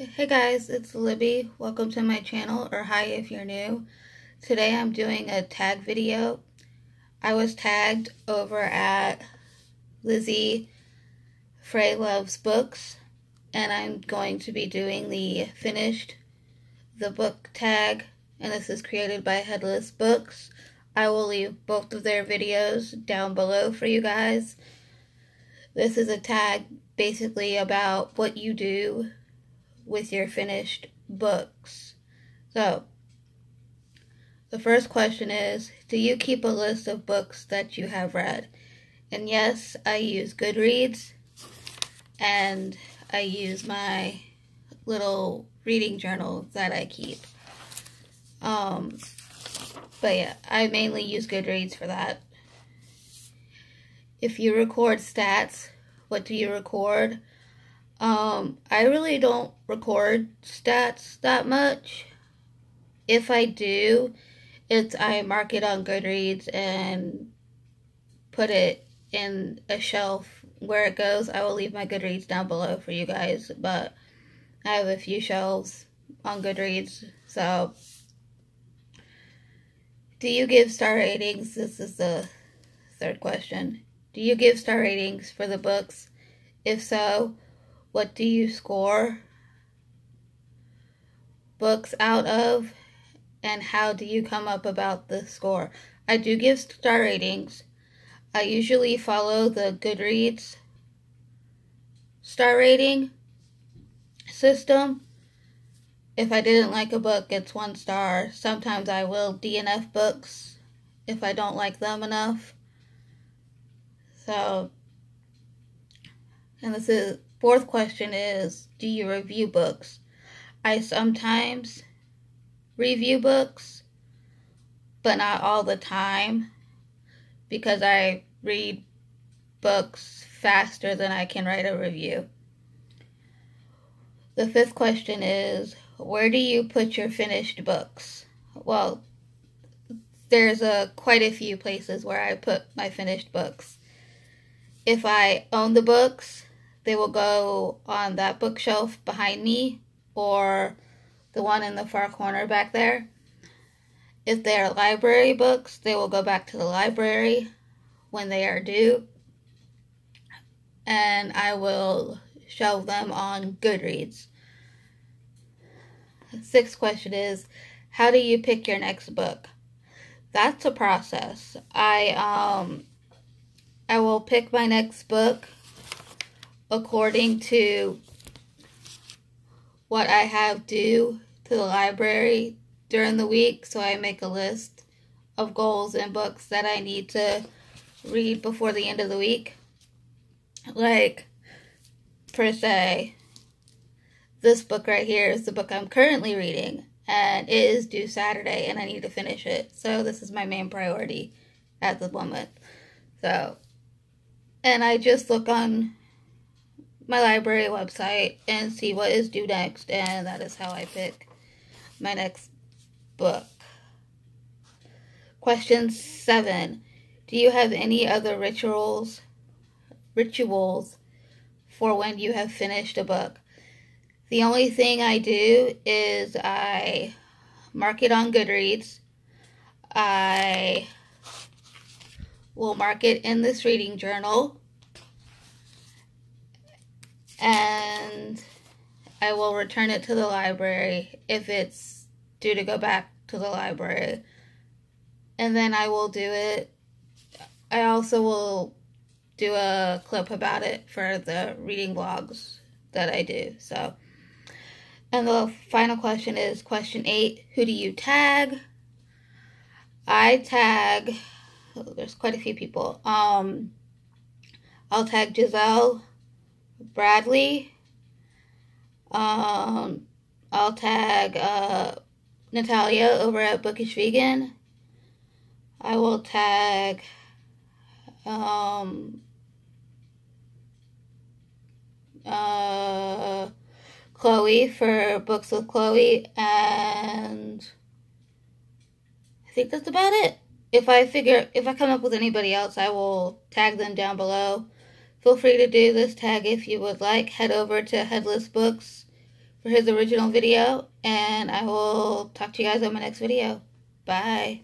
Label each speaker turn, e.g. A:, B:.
A: Hey guys, it's Libby. Welcome to my channel, or hi if you're new. Today I'm doing a tag video. I was tagged over at Lizzie Frey Loves Books, and I'm going to be doing the finished the book tag, and this is created by Headless Books. I will leave both of their videos down below for you guys. This is a tag basically about what you do with your finished books. So, the first question is Do you keep a list of books that you have read? And yes, I use Goodreads and I use my little reading journal that I keep. Um, but yeah, I mainly use Goodreads for that. If you record stats, what do you record? Um, I really don't record stats that much. If I do, it's I mark it on Goodreads and put it in a shelf where it goes. I will leave my Goodreads down below for you guys, but I have a few shelves on Goodreads, so do you give star ratings? This is the third question. Do you give star ratings for the books? If so, what do you score books out of? And how do you come up about the score? I do give star ratings. I usually follow the Goodreads star rating system. If I didn't like a book, it's one star. Sometimes I will DNF books if I don't like them enough. So, and this is Fourth question is Do you review books? I sometimes review books, but not all the time because I read books faster than I can write a review. The fifth question is Where do you put your finished books? Well, there's a quite a few places where I put my finished books. If I own the books, they will go on that bookshelf behind me or the one in the far corner back there. If they are library books, they will go back to the library when they are due. And I will shelve them on Goodreads. Sixth question is How do you pick your next book? That's a process. I um I will pick my next book according to what I have due to the library during the week. So I make a list of goals and books that I need to read before the end of the week. Like, per se, this book right here is the book I'm currently reading, and it is due Saturday, and I need to finish it. So, this is my main priority at the moment. So, and I just look on my library website and see what is due next, and that is how I pick my next book. Question seven Do you have any other rituals rituals for when you have finished a book? The only thing I do is I mark it on Goodreads. I will mark it in this reading journal and I will return it to the library if it's due to go back to the library. And then I will do it. I also will do a clip about it for the reading vlogs that I do. So, and the final question is question eight Who do you tag? I tag, oh, there's quite a few people. Um, I'll tag Giselle Bradley. Um, I'll tag uh, Natalia over at Bookish Vegan. I will tag um, uh, Chloe for Books with Chloe, and I think that's about it. If I figure, if I come up with anybody else, I will tag them down below. Feel free to do this tag if you would like. Head over to Headless Books for his original video. And I will talk to you guys on my next video. Bye.